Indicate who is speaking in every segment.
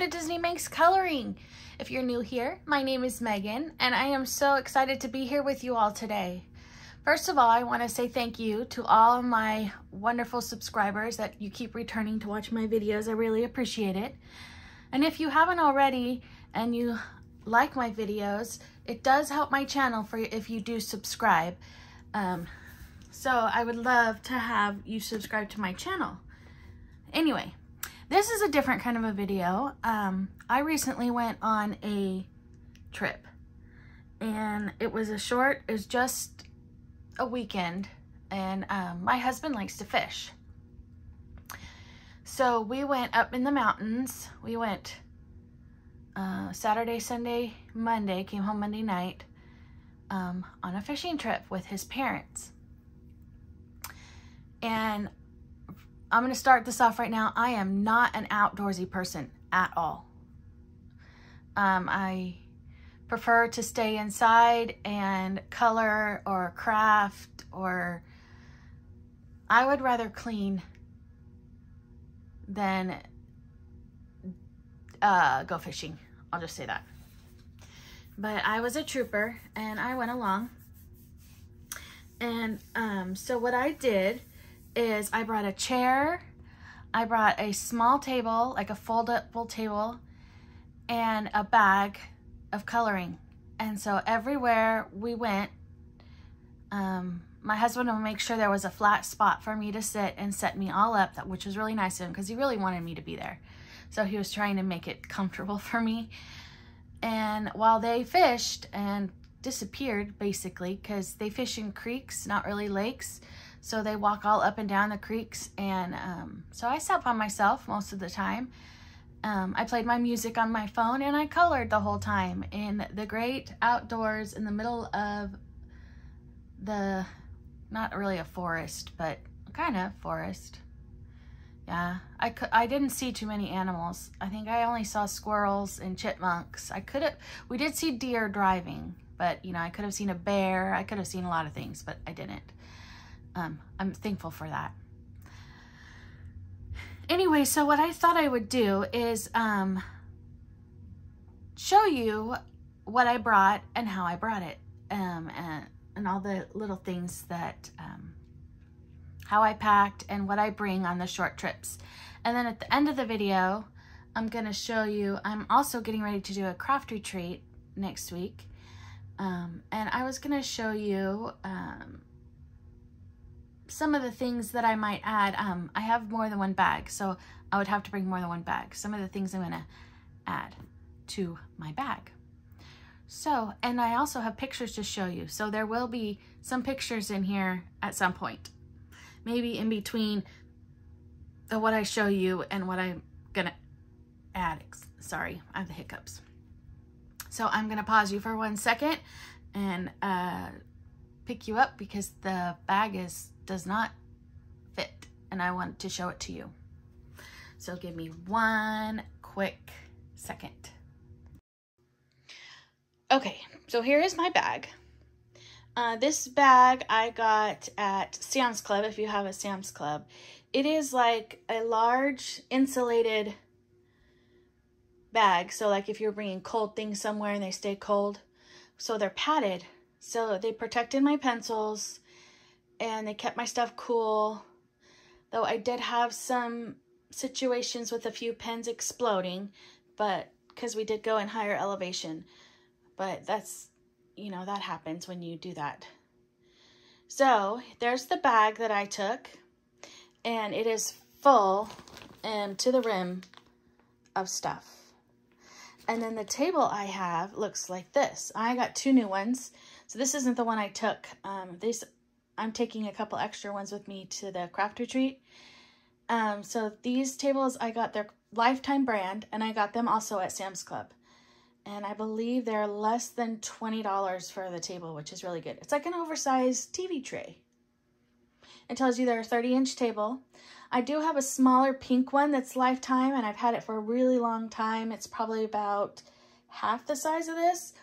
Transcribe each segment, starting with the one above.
Speaker 1: to Disney Megs Coloring. If you're new here, my name is Megan and I am so excited to be here with you all today. First of all, I want to say thank you to all of my wonderful subscribers that you keep returning to watch my videos. I really appreciate it. And if you haven't already and you like my videos, it does help my channel for if you do subscribe. Um, so I would love to have you subscribe to my channel. Anyway, this is a different kind of a video. Um, I recently went on a trip and it was a short, it was just a weekend and um, my husband likes to fish. So we went up in the mountains. We went uh, Saturday, Sunday, Monday, came home Monday night um, on a fishing trip with his parents. And I'm going to start this off right now. I am not an outdoorsy person at all. Um, I prefer to stay inside and color or craft or I would rather clean than uh, go fishing. I'll just say that. But I was a trooper and I went along. And um, so what I did is I brought a chair, I brought a small table, like a foldable table, and a bag of coloring. And so everywhere we went, um, my husband would make sure there was a flat spot for me to sit and set me all up, which was really nice of him because he really wanted me to be there. So he was trying to make it comfortable for me. And while they fished and disappeared basically because they fish in creeks, not really lakes, so they walk all up and down the creeks. And um, so I sat by myself most of the time. Um, I played my music on my phone and I colored the whole time in the great outdoors in the middle of the, not really a forest, but kind of forest. Yeah, I, I didn't see too many animals. I think I only saw squirrels and chipmunks. I could have, we did see deer driving, but you know, I could have seen a bear. I could have seen a lot of things, but I didn't. Um, I'm thankful for that. Anyway, so what I thought I would do is um, show you what I brought and how I brought it um, and, and all the little things that, um, how I packed and what I bring on the short trips. And then at the end of the video, I'm going to show you, I'm also getting ready to do a craft retreat next week. Um, and I was going to show you um, some of the things that I might add, um, I have more than one bag, so I would have to bring more than one bag. Some of the things I'm gonna add to my bag. So, and I also have pictures to show you. So there will be some pictures in here at some point. Maybe in between what I show you and what I'm gonna add. Sorry, I have the hiccups. So I'm gonna pause you for one second and uh, pick you up because the bag is does not fit and I want to show it to you. So give me one quick second. Okay, so here is my bag. Uh, this bag I got at Sam's Club, if you have a Sam's Club. It is like a large insulated bag. So like if you're bringing cold things somewhere and they stay cold. So they're padded. So they protected my pencils and they kept my stuff cool. Though I did have some situations with a few pens exploding, but because we did go in higher elevation. But that's, you know, that happens when you do that. So there's the bag that I took and it is full and to the rim of stuff. And then the table I have looks like this. I got two new ones. So this isn't the one I took. Um, these I'm taking a couple extra ones with me to the craft retreat. Um, so these tables, I got their lifetime brand and I got them also at Sam's Club. And I believe they're less than $20 for the table, which is really good. It's like an oversized TV tray. It tells you they're a 30 inch table. I do have a smaller pink one that's lifetime and I've had it for a really long time. It's probably about half the size of this.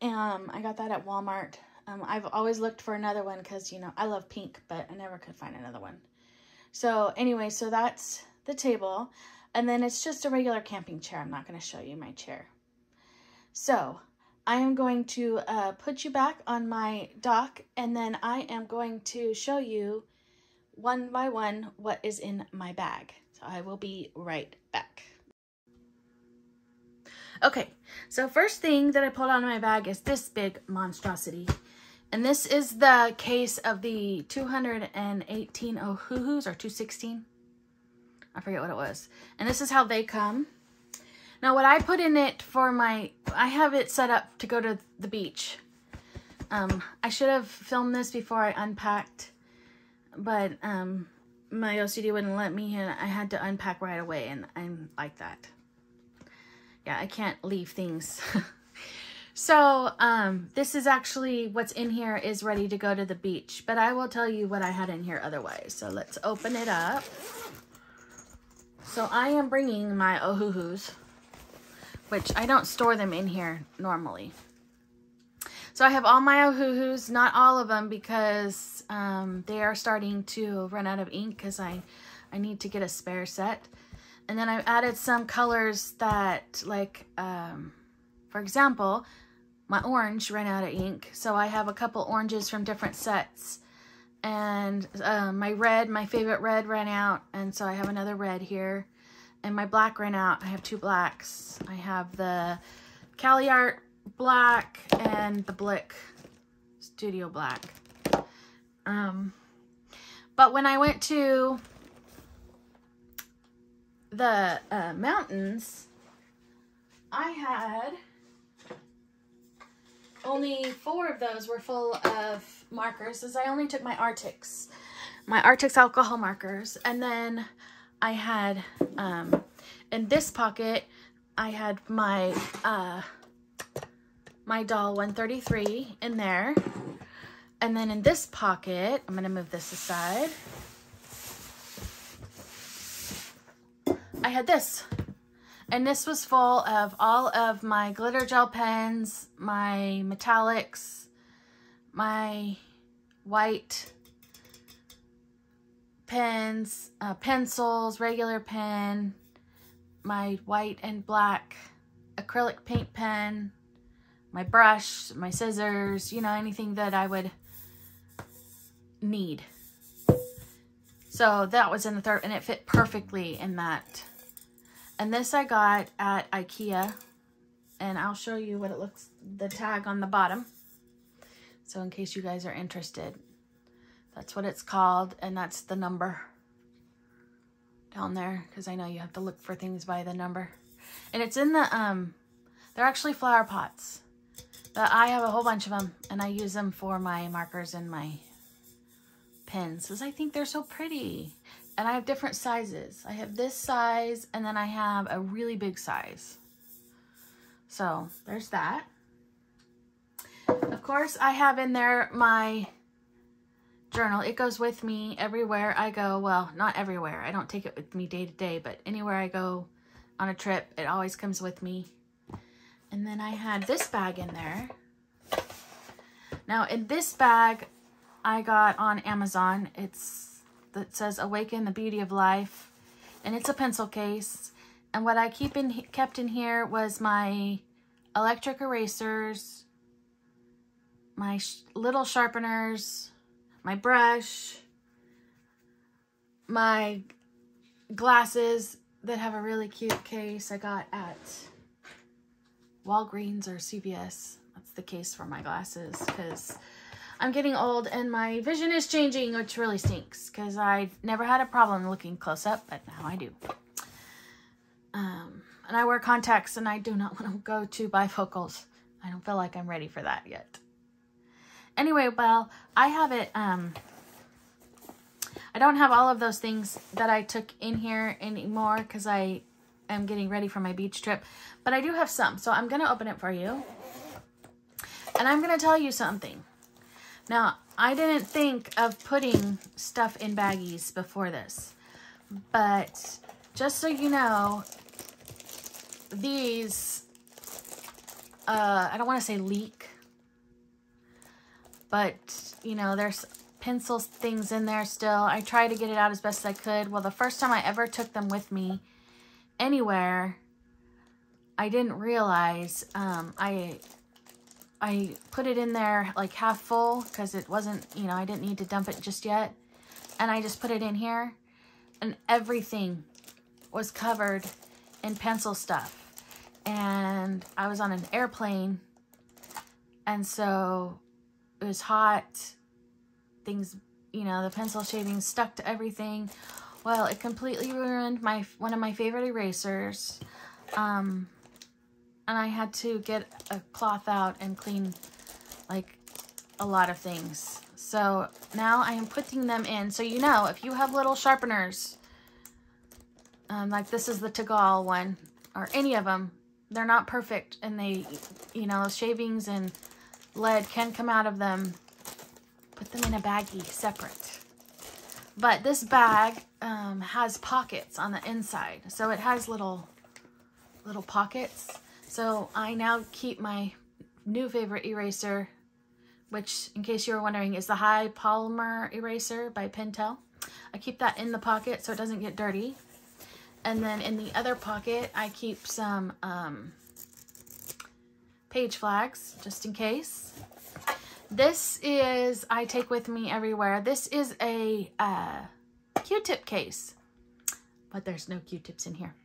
Speaker 1: Um, I got that at Walmart. Um, I've always looked for another one because, you know, I love pink, but I never could find another one. So anyway, so that's the table. And then it's just a regular camping chair. I'm not going to show you my chair. So I am going to uh, put you back on my dock and then I am going to show you one by one what is in my bag. So I will be right back. Okay, so first thing that I pulled out of my bag is this big monstrosity. And this is the case of the 218 Ohuhus or 216. I forget what it was. And this is how they come. Now what I put in it for my, I have it set up to go to the beach. Um, I should have filmed this before I unpacked, but um, my OCD wouldn't let me and I had to unpack right away and I'm like that. Yeah, I can't leave things. so um, this is actually what's in here is ready to go to the beach, but I will tell you what I had in here otherwise. So let's open it up. So I am bringing my ohuhus, which I don't store them in here normally. So I have all my ohuhus, not all of them because um, they are starting to run out of ink because I, I need to get a spare set. And then I added some colors that like, um, for example, my orange ran out of ink. So I have a couple oranges from different sets and uh, my red, my favorite red ran out, and so I have another red here. And my black ran out. I have two blacks. I have the Caliart black and the Blick Studio black. Um, but when I went to the uh, mountains, I had only four of those were full of markers as I only took my Arctics, my Arctics alcohol markers. And then I had, um, in this pocket, I had my, uh, my Dahle 133 in there. And then in this pocket, I'm going to move this aside. I had this. And this was full of all of my glitter gel pens, my metallics, my white pens, uh, pencils, regular pen, my white and black acrylic paint pen, my brush, my scissors, you know, anything that I would need. So that was in the third, and it fit perfectly in that and this I got at Ikea. And I'll show you what it looks, the tag on the bottom. So in case you guys are interested, that's what it's called. And that's the number down there. Because I know you have to look for things by the number. And it's in the, um, they're actually flower pots. But I have a whole bunch of them. And I use them for my markers and my pens. Because I think they're so pretty and I have different sizes. I have this size and then I have a really big size. So there's that. Of course, I have in there my journal. It goes with me everywhere I go. Well, not everywhere. I don't take it with me day to day, but anywhere I go on a trip, it always comes with me. And then I had this bag in there. Now, in this bag, I got on Amazon. It's that says Awaken the Beauty of Life. And it's a pencil case. And what I keep in kept in here was my electric erasers, my sh little sharpeners, my brush, my glasses that have a really cute case I got at Walgreens or CVS. That's the case for my glasses because I'm getting old and my vision is changing, which really stinks because I've never had a problem looking close up, but now I do. Um, and I wear contacts and I do not want to go to bifocals. I don't feel like I'm ready for that yet. Anyway, well, I have it, um, I don't have all of those things that I took in here anymore because I am getting ready for my beach trip, but I do have some. So I'm going to open it for you. And I'm going to tell you something. Now, I didn't think of putting stuff in baggies before this, but just so you know, these, uh, I don't want to say leak, but, you know, there's pencil things in there still. I tried to get it out as best as I could. Well, the first time I ever took them with me anywhere, I didn't realize um, I I put it in there like half full because it wasn't, you know, I didn't need to dump it just yet. And I just put it in here and everything was covered in pencil stuff. And I was on an airplane and so it was hot. Things, you know, the pencil shavings stuck to everything. Well, it completely ruined my one of my favorite erasers. Um, and I had to get a cloth out and clean like a lot of things. So now I am putting them in. So you know, if you have little sharpeners, um, like this is the Tagal one, or any of them, they're not perfect and they, you know, shavings and lead can come out of them. Put them in a baggie separate. But this bag um, has pockets on the inside. So it has little, little pockets. So I now keep my new favorite eraser, which in case you were wondering is the High Polymer Eraser by Pentel. I keep that in the pocket so it doesn't get dirty. And then in the other pocket, I keep some um, page flags just in case. This is, I take with me everywhere. This is a uh, Q-tip case, but there's no Q-tips in here.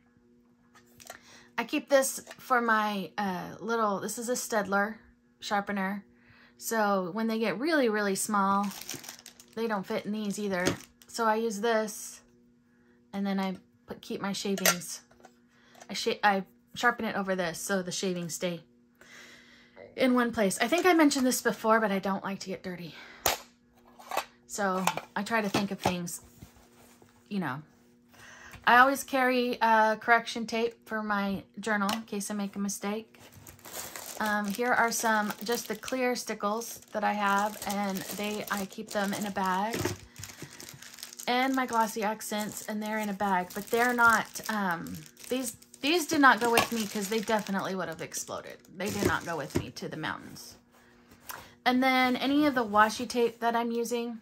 Speaker 1: I keep this for my uh, little, this is a Staedtler sharpener. So when they get really, really small, they don't fit in these either. So I use this and then I put, keep my shavings. I, sh I sharpen it over this so the shavings stay in one place. I think I mentioned this before, but I don't like to get dirty. So I try to think of things, you know, I always carry uh, correction tape for my journal in case I make a mistake. Um, here are some, just the clear stickles that I have, and they I keep them in a bag. And my glossy accents, and they're in a bag, but they're not, um, these, these did not go with me because they definitely would have exploded. They did not go with me to the mountains. And then any of the washi tape that I'm using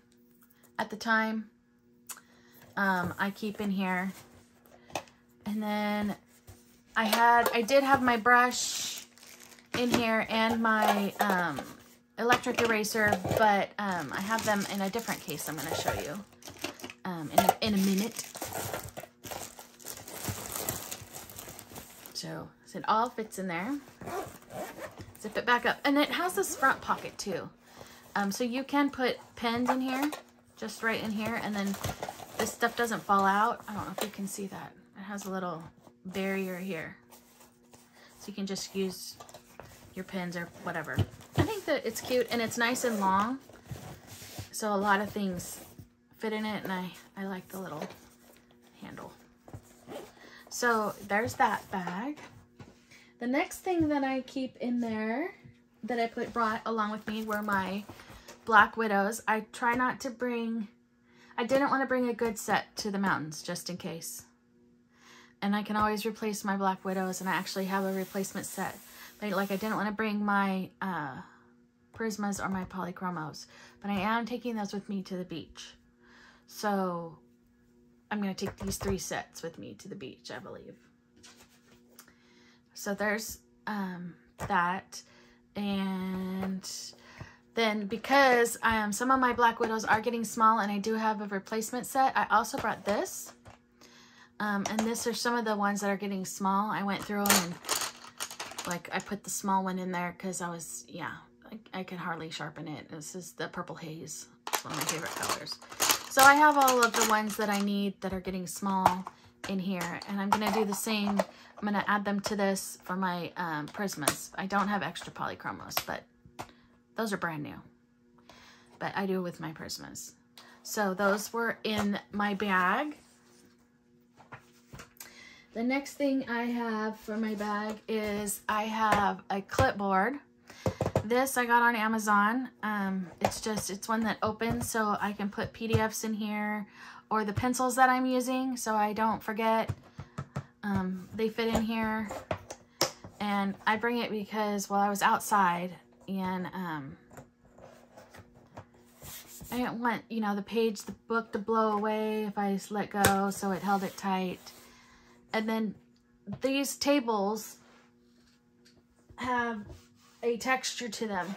Speaker 1: at the time, um, I keep in here. And then I had, I did have my brush in here and my um, electric eraser, but um, I have them in a different case I'm going to show you um, in, a, in a minute. So, so it all fits in there. Zip it back up. And it has this front pocket too. Um, so you can put pens in here, just right in here, and then this stuff doesn't fall out. I don't know if you can see that has a little barrier here. So you can just use your pins or whatever. I think that it's cute and it's nice and long. So a lot of things fit in it and I, I like the little handle. So there's that bag. The next thing that I keep in there that I put brought along with me were my Black Widows. I try not to bring, I didn't want to bring a good set to the mountains just in case and I can always replace my Black Widows, and I actually have a replacement set. But, like, I didn't want to bring my uh, Prismas or my Polychromos, but I am taking those with me to the beach. So, I'm going to take these three sets with me to the beach, I believe. So, there's um, that, and then because um, some of my Black Widows are getting small and I do have a replacement set, I also brought this um, and this are some of the ones that are getting small. I went through them and like I put the small one in there because I was, yeah, I, I could hardly sharpen it. This is the Purple Haze. It's one of my favorite colors. So I have all of the ones that I need that are getting small in here. And I'm going to do the same. I'm going to add them to this for my um, Prismas. I don't have extra polychromos, but those are brand new. But I do with my Prismas. So those were in my bag. The next thing I have for my bag is I have a clipboard. This I got on Amazon. Um, it's just, it's one that opens so I can put PDFs in here or the pencils that I'm using so I don't forget. Um, they fit in here. And I bring it because, well, I was outside and um, I didn't want, you know, the page, the book to blow away if I let go, so it held it tight. And then these tables have a texture to them.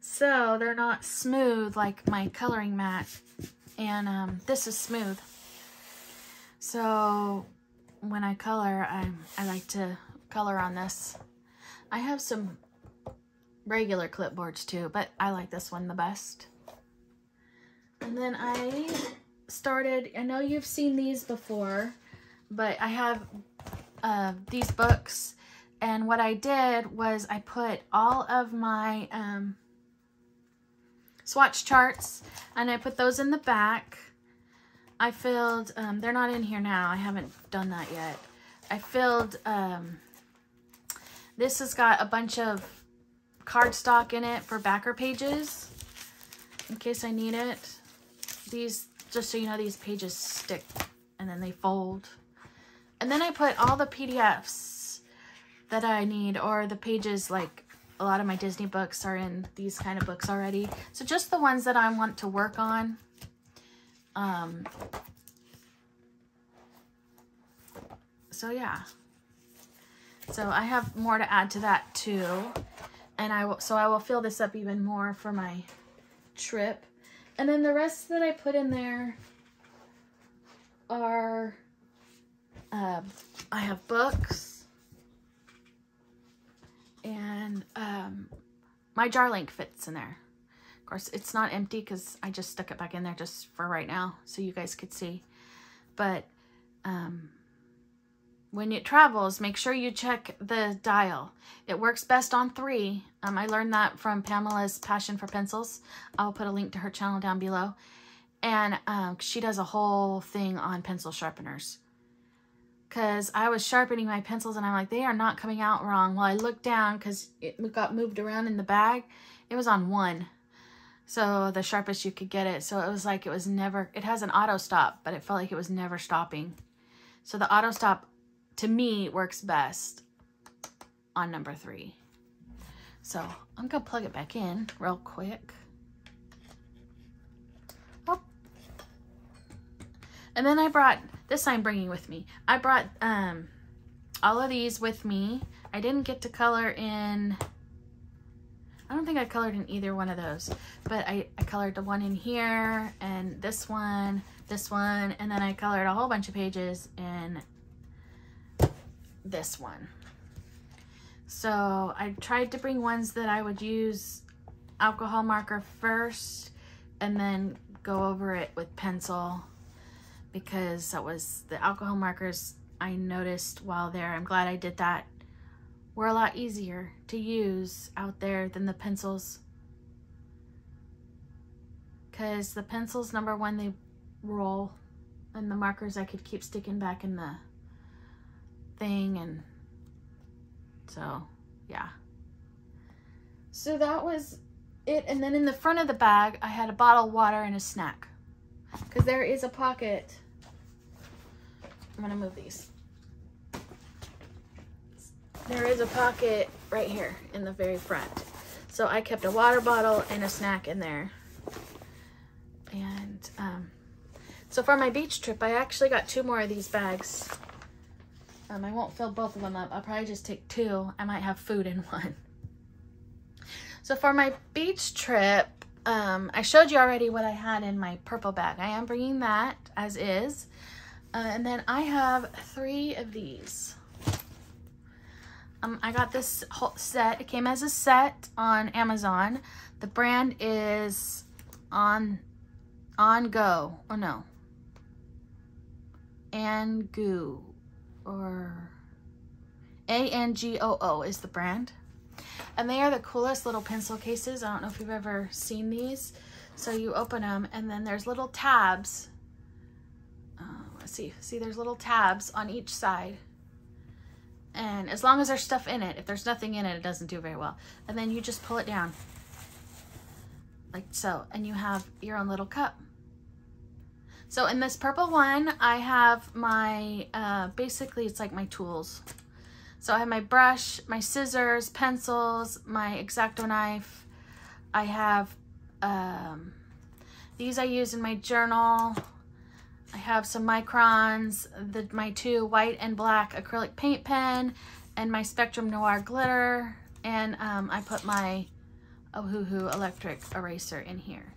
Speaker 1: So they're not smooth like my coloring mat. And um, this is smooth. So when I color, I, I like to color on this. I have some regular clipboards too, but I like this one the best. And then I started, I know you've seen these before, but I have uh, these books. And what I did was I put all of my um, swatch charts and I put those in the back. I filled, um, they're not in here now. I haven't done that yet. I filled, um, this has got a bunch of cardstock in it for backer pages in case I need it. These, just so you know, these pages stick and then they fold. And then I put all the PDFs that I need or the pages like a lot of my Disney books are in these kind of books already. So just the ones that I want to work on. Um, so yeah. So I have more to add to that too. And I will, so I will fill this up even more for my trip. And then the rest that I put in there are, uh, I have books and um, my Jarlink fits in there. Of course, it's not empty because I just stuck it back in there just for right now so you guys could see. But um, when it travels, make sure you check the dial. It works best on three. Um, I learned that from Pamela's Passion for Pencils. I'll put a link to her channel down below. And um, she does a whole thing on pencil sharpeners. Because I was sharpening my pencils and I'm like, they are not coming out wrong. Well, I looked down because it got moved around in the bag. It was on one. So the sharpest you could get it. So it was like it was never, it has an auto stop, but it felt like it was never stopping. So the auto stop to me works best on number three. So I'm gonna plug it back in real quick. Oh. And then I brought, this I'm bringing with me. I brought um, all of these with me. I didn't get to color in, I don't think I colored in either one of those, but I, I colored the one in here and this one, this one, and then I colored a whole bunch of pages in this one. So I tried to bring ones that I would use alcohol marker first and then go over it with pencil because that was the alcohol markers I noticed while there. I'm glad I did that. Were a lot easier to use out there than the pencils. Because the pencils, number one, they roll. And the markers I could keep sticking back in the thing and so yeah so that was it and then in the front of the bag I had a bottle of water and a snack because there is a pocket I'm gonna move these there is a pocket right here in the very front so I kept a water bottle and a snack in there and um, so for my beach trip I actually got two more of these bags um, I won't fill both of them up. I'll probably just take two. I might have food in one. So for my beach trip, um, I showed you already what I had in my purple bag. I am bringing that as is. Uh, and then I have three of these. Um, I got this whole set. It came as a set on Amazon. The brand is on on go. Oh no. Angoo or A-N-G-O-O is the brand. And they are the coolest little pencil cases. I don't know if you've ever seen these. So you open them and then there's little tabs. See. See, there's little tabs on each side. And as long as there's stuff in it, if there's nothing in it, it doesn't do very well. And then you just pull it down. Like so. And you have your own little cup. So in this purple one, I have my, uh, basically it's like my tools. So I have my brush, my scissors, pencils, my X-Acto knife. I have, um, these I use in my journal. I have some Microns, the, my two white and black acrylic paint pen, and my Spectrum Noir glitter. And um, I put my Ohuhu electric eraser in here.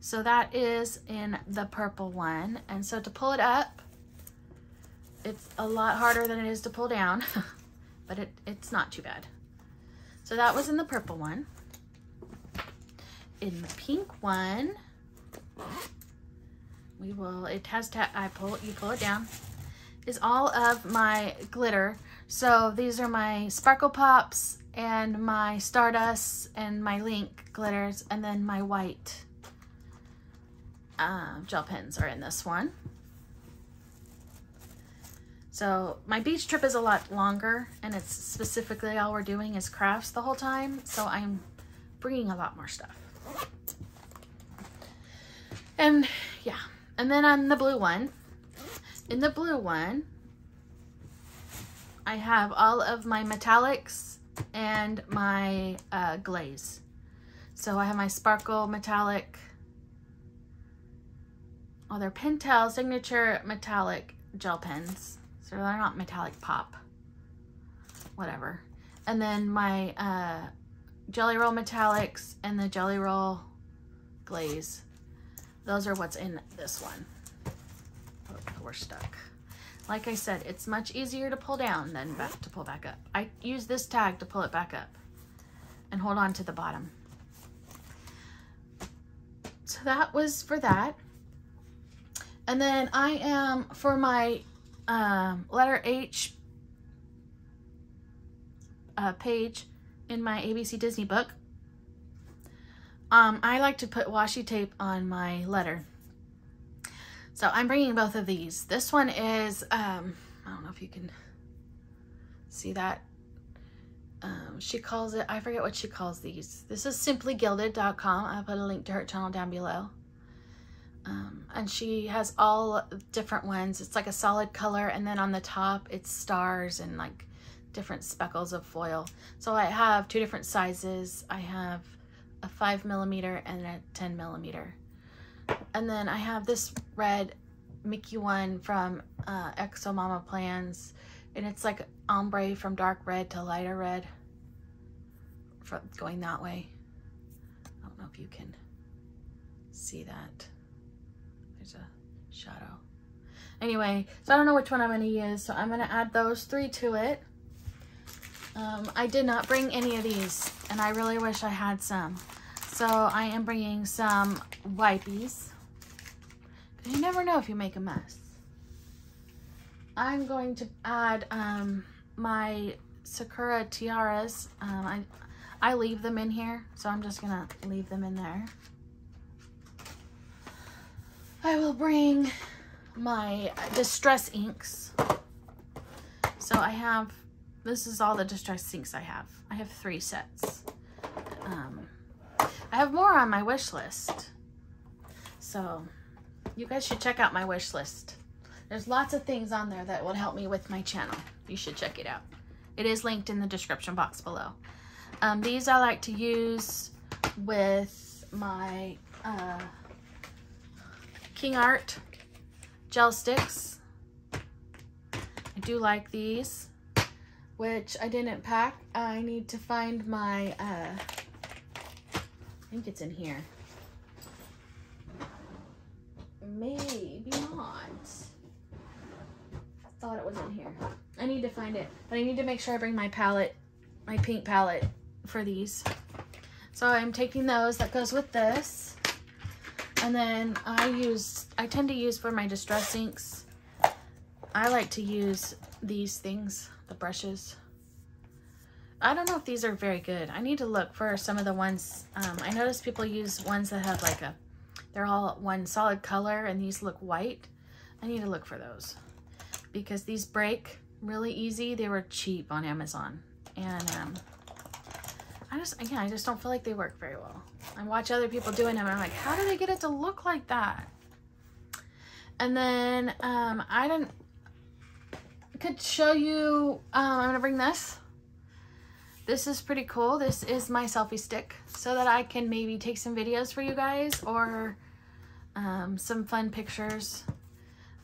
Speaker 1: So that is in the purple one. And so to pull it up, it's a lot harder than it is to pull down, but it, it's not too bad. So that was in the purple one. In the pink one, we will, it has to, I pull you pull it down, is all of my glitter. So these are my Sparkle Pops and my Stardust and my Link glitters and then my white uh, gel pens are in this one. So my beach trip is a lot longer and it's specifically all we're doing is crafts the whole time. So I'm bringing a lot more stuff. And and then on the blue one, in the blue one, I have all of my metallics and my uh, glaze. So I have my sparkle metallic, oh, they're Pentel signature metallic gel pens. So they're not metallic pop, whatever. And then my uh, Gelly Roll metallics and the Gelly Roll glaze. Those are what's in this one. Oh, we're stuck. Like I said, it's much easier to pull down than back to pull back up. I use this tag to pull it back up and hold on to the bottom. So that was for that. And then I am, for my um, letter H uh, page in my ABC Disney book, um, I like to put washi tape on my letter. So I'm bringing both of these. This one is, um, I don't know if you can see that. Um, she calls it, I forget what she calls these. This is simplygilded.com. I'll put a link to her channel down below. Um, and she has all different ones. It's like a solid color and then on the top it's stars and like different speckles of foil. So I have two different sizes. I have a five millimeter and a 10 millimeter. And then I have this red Mickey one from uh, Exo Mama Plans. And it's like ombre from dark red to lighter red. From going that way. I don't know if you can see that. There's a shadow. Anyway, so I don't know which one I'm going to use. So I'm going to add those three to it. Um, I did not bring any of these, and I really wish I had some. So I am bringing some wipies. You never know if you make a mess. I'm going to add um, my Sakura tiaras. Um, I, I leave them in here, so I'm just to leave them in there. I will bring my Distress inks. So I have this is all the distress inks I have. I have three sets. Um, I have more on my wish list. So you guys should check out my wish list. There's lots of things on there that will help me with my channel. You should check it out. It is linked in the description box below. Um, these I like to use with my uh, King Art gel sticks. I do like these which I didn't pack. I need to find my, uh, I think it's in here. Maybe not. I thought it was in here. I need to find it, but I need to make sure I bring my palette, my pink palette for these. So I'm taking those, that goes with this. And then I use, I tend to use for my distress inks, I like to use these things the brushes. I don't know if these are very good. I need to look for some of the ones. Um, I notice people use ones that have like a, they're all one solid color and these look white. I need to look for those because these break really easy. They were cheap on Amazon. And um, I just, again, I just don't feel like they work very well. I watch other people doing them and I'm like, how do they get it to look like that? And then um, I didn't, could show you, um, I'm gonna bring this. This is pretty cool. This is my selfie stick so that I can maybe take some videos for you guys or um, some fun pictures.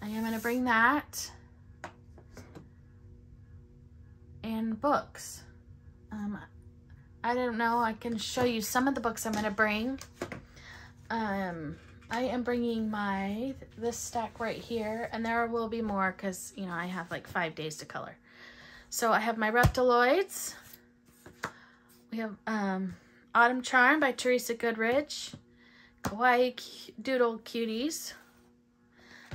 Speaker 1: I am to bring that and books. Um, I don't know. I can show you some of the books I'm to bring. Um, I am bringing my, this stack right here, and there will be more because, you know, I have like five days to color. So I have my Reptiloids. We have um, Autumn Charm by Teresa Goodrich. Kawaii Doodle Cuties.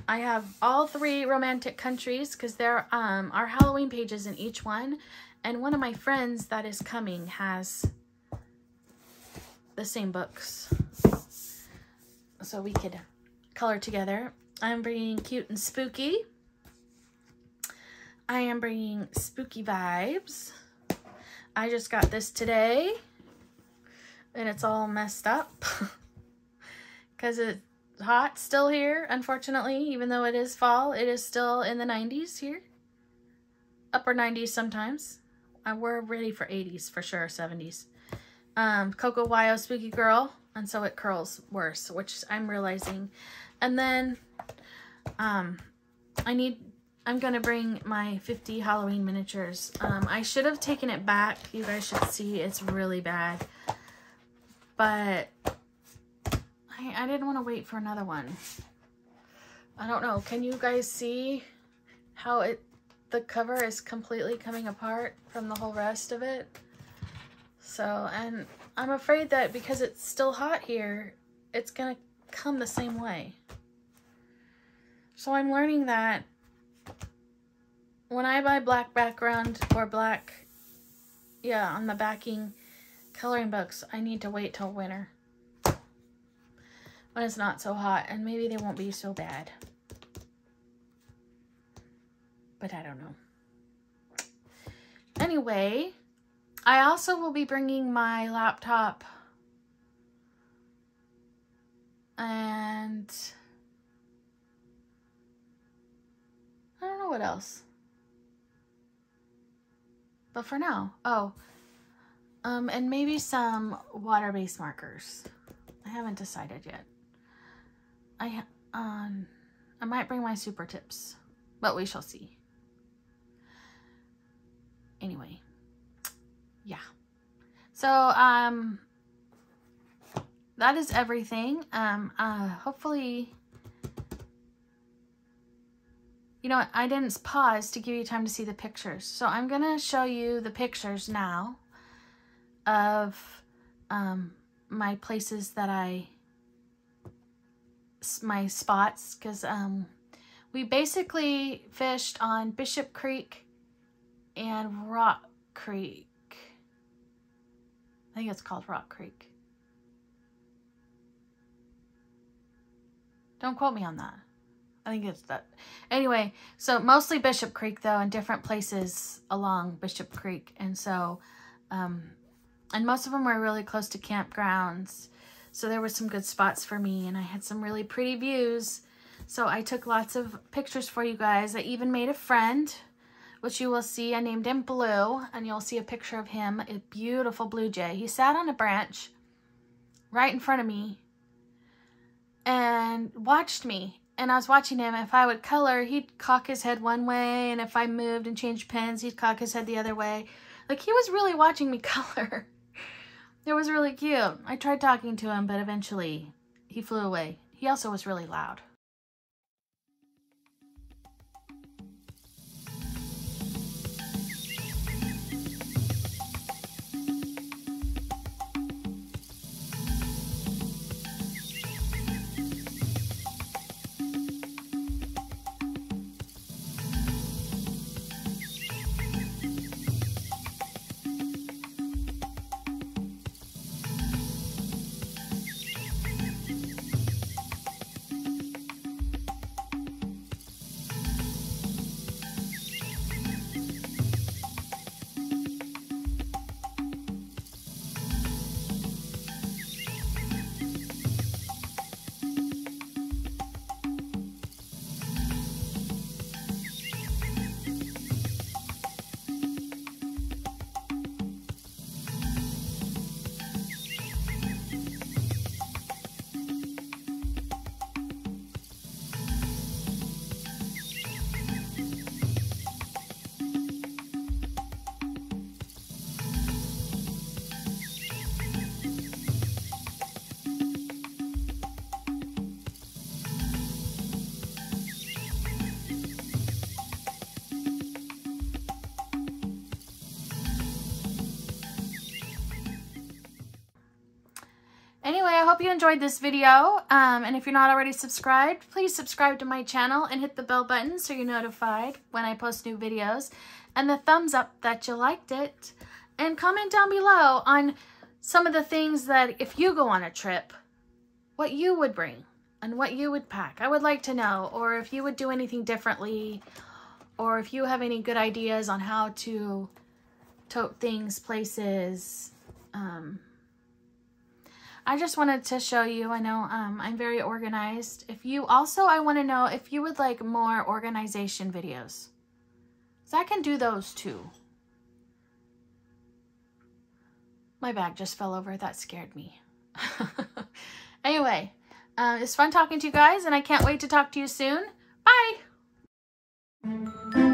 Speaker 1: I have all three romantic countries because there um, are Halloween pages in each one. And one of my friends that is coming has the same books. So we could color together. I'm bringing Cute and Spooky. I am bringing Spooky Vibes. I just got this today. And it's all messed up. Because it's hot still here, unfortunately. Even though it is fall, it is still in the 90s here. Upper 90s sometimes. Uh, we're ready for 80s for sure, 70s. Um, Coco Wyo Spooky Girl. And so it curls worse, which I'm realizing. And then um, I need I'm going to bring my 50 Halloween miniatures. Um, I should have taken it back. You guys should see it's really bad. But I, I didn't want to wait for another one. I don't know. Can you guys see how it the cover is completely coming apart from the whole rest of it? So, and I'm afraid that because it's still hot here, it's to come the same way. So I'm learning that when I buy black background or black, yeah, on the backing coloring books, I need to wait till winter. When it's not so hot, and maybe they won't be so bad. But I don't know. Anyway, I also will be bringing my laptop and I don't know what else. But for now, oh, um, and maybe some water-based markers. I haven't decided yet. I, um, I might bring my super tips, but we shall see. Anyway, yeah. So, um, that is everything. Um, uh, hopefully you know? I didn't pause to give you time to see the pictures. So I'm going to show you the pictures now of um, my places that I, my spots, because um, we basically fished on Bishop Creek and Rock Creek. I think it's called Rock Creek. Don't quote me on that. I think it's that. Anyway, so mostly Bishop Creek though, and different places along Bishop Creek. And so, um, and most of them were really close to campgrounds. So there were some good spots for me and I had some really pretty views. So I took lots of pictures for you guys. I even made a friend, which you will see. I named him Blue and you'll see a picture of him, a beautiful blue jay. He sat on a branch right in front of me and watched me and I was watching him. If I would color, he'd cock his head one way, and if I moved and changed pens, he'd cock his head the other way. Like, he was really watching me color. it was really cute. I tried talking to him, but eventually he flew away. He also was really loud. Hope you enjoyed this video. Um, and if you're not already subscribed, please subscribe to my channel and hit the bell button so you're notified when I post new videos. And the thumbs up that you liked it. And comment down below on some of the things that if you go on a trip, what you would bring and what you would pack. I would like to know. Or if you would do anything differently. Or if you have any good ideas on how to tote things, places, um, I just wanted to show you, I know um, I'm very organized. If you also, I want to know if you would like more organization videos. So I can do those too. My bag just fell over. That scared me. anyway, uh, it's fun talking to you guys and I can't wait to talk to you soon. Bye!